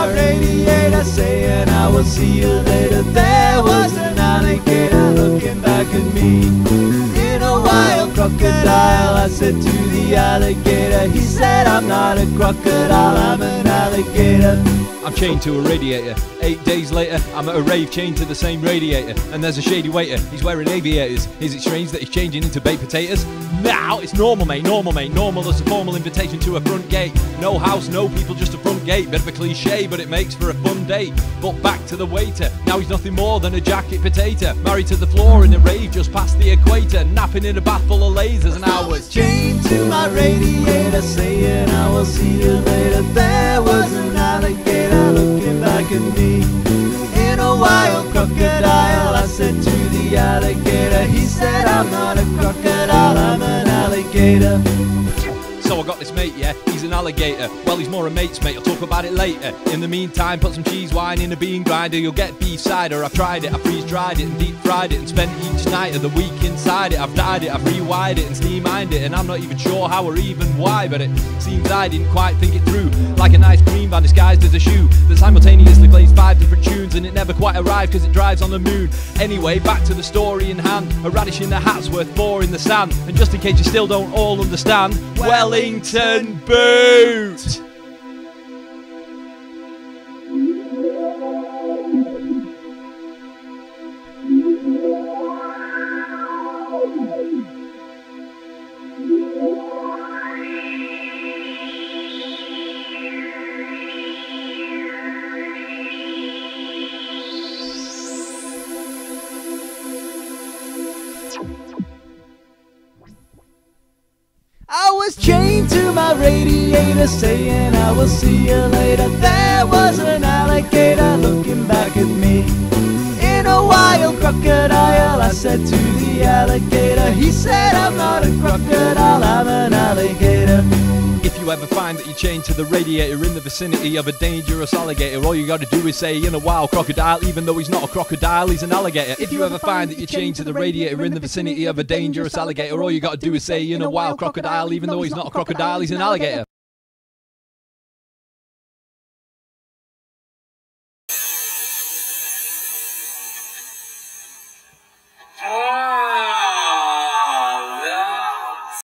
my radiator saying I will see you later. There was back at me. In a wild crocodile, I said to the alligator, he said, I'm not a crocodile, I'm an alligator. I'm chained to a radiator. Eight days later, I'm at a rave chained to the same radiator. And there's a shady waiter, he's wearing aviators. Is it strange that he's changing into baked potatoes? Now it's normal, mate, normal, mate. Normal as a formal invitation to a front gate. No house, no people, just a front gate. Bit of a cliche, but it makes for a fun date. But back to the waiter. Now he's nothing more than a jacket potato. Married to the floor in a rave just past the equator. Napping in a bath full of lasers and hours. chained to my radiator saying I will see you later. There was an In a wild crocodile, I said to the alligator, he said, I'm not a crocodile, I'm an alligator. So I got this mate, yeah, he's an alligator. Well, he's more a mate's mate, I'll talk about it later. In the meantime, put some cheese wine in a bean grinder, you'll get beef cider. I've tried it, I freeze dried it and deep fried it and spent each night of the week inside it. I've dyed it, I've rewired it and steam mined it, and I'm not even sure how or even why, but it seems I didn't quite think it through. Like an ice cream van disguised as a shoe that simultaneously five different tunes, and it never quite arrived because it drives on the moon. Anyway, back to the story in hand. A radish in the hat's worth four in the sand, and just in case you still don't all understand, Wellington Boot! Was chained to my radiator saying I will see you later. There was an alligator looking back at me. In a wild crocodile, I said to the alligator, he said, I'm not a crocodile, I'm you ever find that you're chained to the radiator in the vicinity of a dangerous alligator, all you gotta do is say in a wild crocodile, even though he's not a crocodile, he's an alligator. If you ever find that you're chained to the radiator in the vicinity of a dangerous alligator, all you gotta do is say in a wild crocodile, even though he's not a crocodile, he's an alligator.